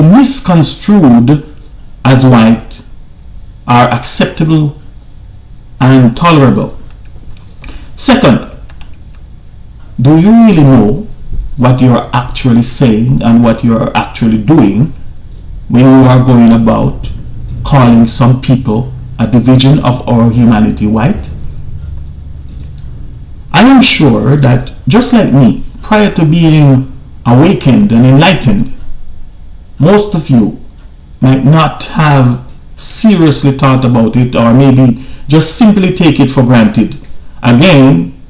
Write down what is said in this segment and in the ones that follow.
misconstrued as white are acceptable and tolerable. Second, do you really know what you're actually saying and what you're actually doing when you are going about calling some people a division of our humanity white? I am sure that just like me, prior to being awakened and enlightened, most of you might not have seriously thought about it or maybe just simply take it for granted. Again,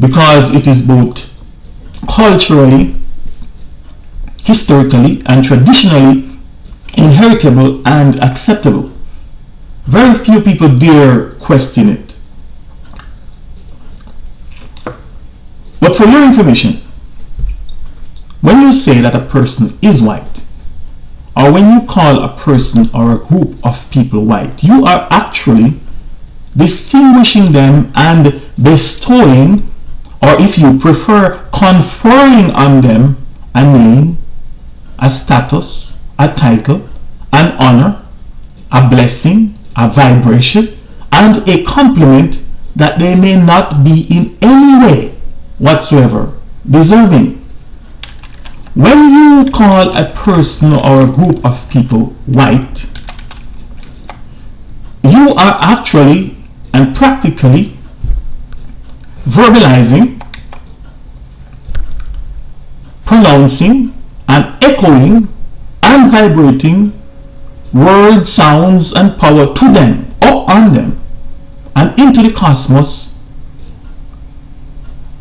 because it is both culturally, historically, and traditionally inheritable and acceptable. Very few people dare question it. But for your information, when you say that a person is white, or when you call a person or a group of people white, you are actually distinguishing them and bestowing, or if you prefer, conferring on them a name, a status, a title, an honor, a blessing, a vibration, and a compliment that they may not be in any way whatsoever deserving. When you call a person or a group of people white, you are actually and practically verbalizing, pronouncing, and echoing and vibrating words, sounds, and power to them, up on them, and into the cosmos.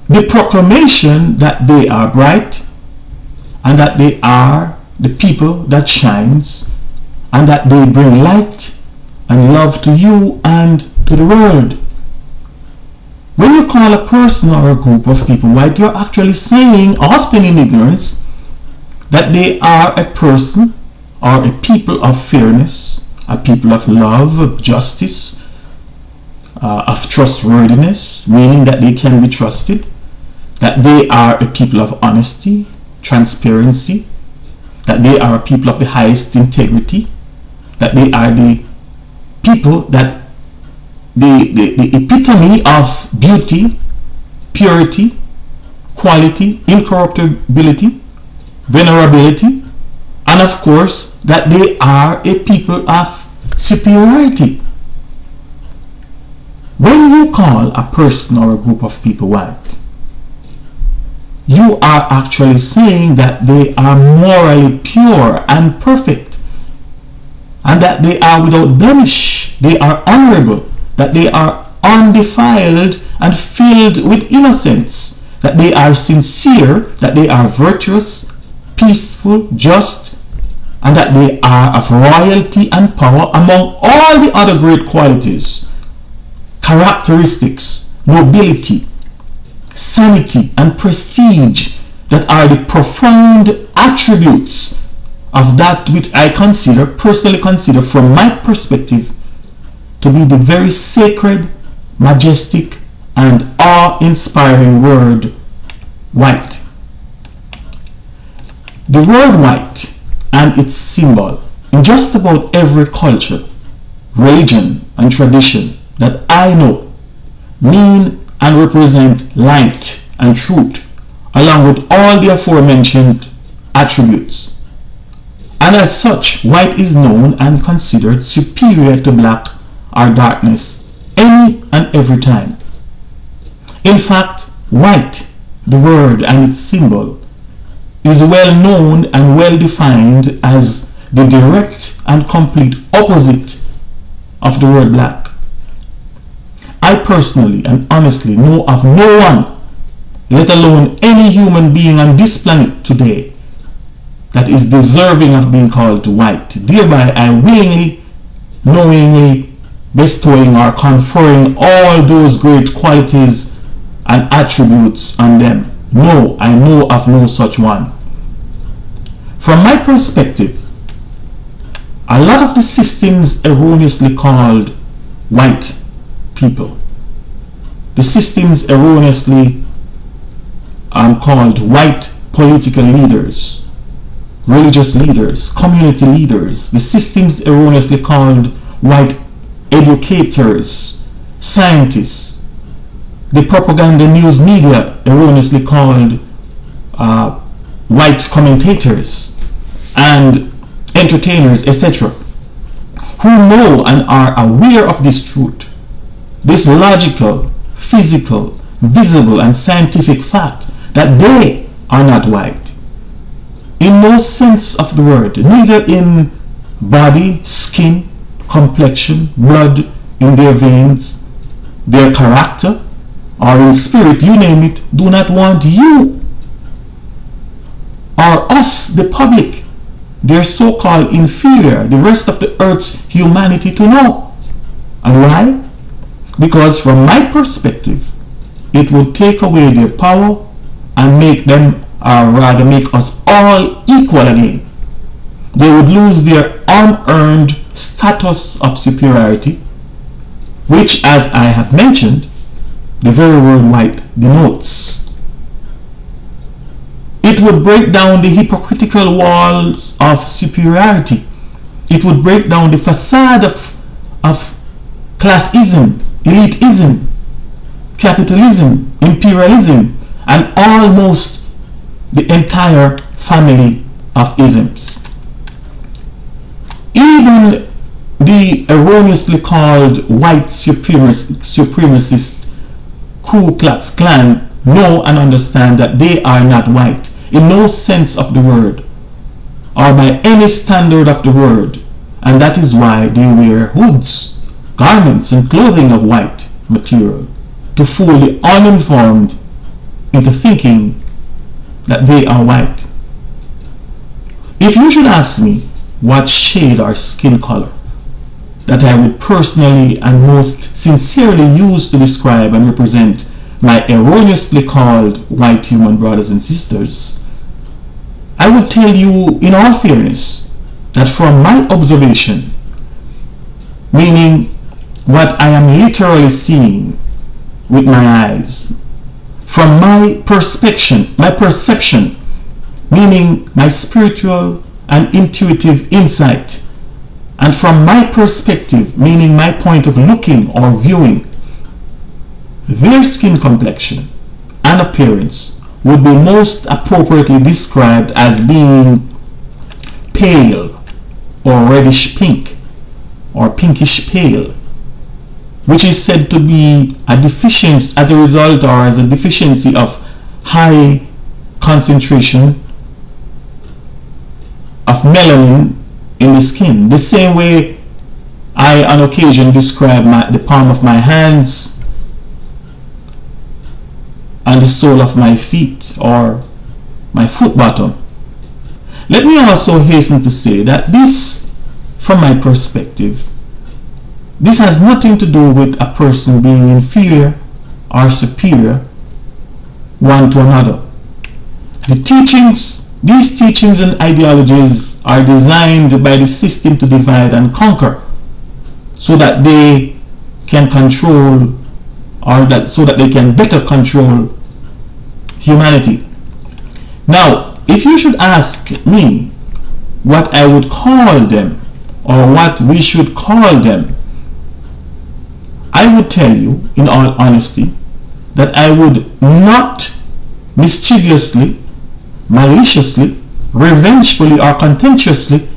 The proclamation that they are bright and that they are the people that shines and that they bring light and love to you and to the world. When you call a person or a group of people white, you're actually saying, often in ignorance, that they are a person or a people of fairness, a people of love, of justice, uh, of trustworthiness, meaning that they can be trusted, that they are a people of honesty, transparency, that they are a people of the highest integrity, that they are the people that the, the, the epitome of beauty, purity, quality, incorruptibility, venerability, and of course that they are a people of superiority. When you call a person or a group of people white, you are actually saying that they are morally pure and perfect and that they are without blemish, they are honorable, that they are undefiled and filled with innocence, that they are sincere, that they are virtuous, peaceful, just, and that they are of royalty and power among all the other great qualities, characteristics, nobility, sanity, and prestige that are the profound attributes of that which I consider, personally consider from my perspective, to be the very sacred, majestic, and awe-inspiring word, white. The word white and its symbol in just about every culture, religion, and tradition that I know mean and represent light and truth along with all the aforementioned attributes. And as such, white is known and considered superior to black or darkness any and every time. In fact, white, the word and its symbol, is well known and well defined as the direct and complete opposite of the word black. I personally and honestly know of no one, let alone any human being on this planet today, that is deserving of being called white. Thereby, I willingly, knowingly bestowing or conferring all those great qualities and attributes on them. No, I know of no such one. From my perspective, a lot of the systems erroneously called white people, the systems erroneously um, called white political leaders, religious leaders, community leaders, the systems erroneously called white educators, scientists, the propaganda news media erroneously called uh, white commentators, and entertainers, etc., who know and are aware of this truth, this logical, physical, visible, and scientific fact that they are not white. In no sense of the word, neither in body, skin, complexion, blood in their veins, their character, or in spirit, you name it, do not want you or us, the public, their so-called inferior, the rest of the earth's humanity to know. And why? Because from my perspective, it would take away their power and make them, or rather make us all equal again. They would lose their unearned status of superiority, which as I have mentioned, the very word white denotes. It would break down the hypocritical walls of superiority. It would break down the facade of, of classism, elitism, capitalism, imperialism, and almost the entire family of isms. Even the erroneously called white supremacist Ku Klux Klan know and understand that they are not white in no sense of the word or by any standard of the word and that is why they wear hoods, garments and clothing of white material to fool the uninformed into thinking that they are white. If you should ask me what shade or skin color that I would personally and most sincerely use to describe and represent my erroneously called white human brothers and sisters, I would tell you in all fairness that from my observation, meaning what I am literally seeing with my eyes, from my perception, my perception, meaning my spiritual and intuitive insight, and from my perspective, meaning my point of looking or viewing, their skin complexion and appearance would be most appropriately described as being pale or reddish pink or pinkish pale which is said to be a deficiency as a result or as a deficiency of high concentration of melanin in the skin the same way I on occasion describe my, the palm of my hands and the sole of my feet or my foot bottom. Let me also hasten to say that this, from my perspective, this has nothing to do with a person being inferior or superior one to another. The teachings, these teachings and ideologies are designed by the system to divide and conquer so that they can control or that so that they can better control humanity. Now, if you should ask me what I would call them or what we should call them, I would tell you in all honesty that I would not mischievously, maliciously, revengefully or contentiously